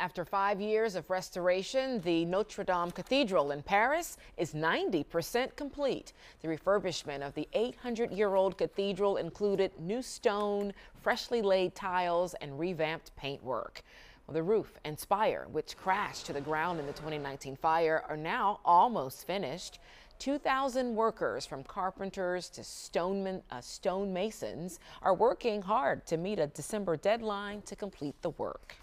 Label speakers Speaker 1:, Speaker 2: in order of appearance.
Speaker 1: After five years of restoration, the Notre Dame Cathedral in Paris is 90% complete. The refurbishment of the 800 year old cathedral included new stone, freshly laid tiles, and revamped paintwork. Well, the roof and spire, which crashed to the ground in the 2019 fire, are now almost finished. 2,000 workers from carpenters to stonemen, uh, stonemasons are working hard to meet a December deadline to complete the work.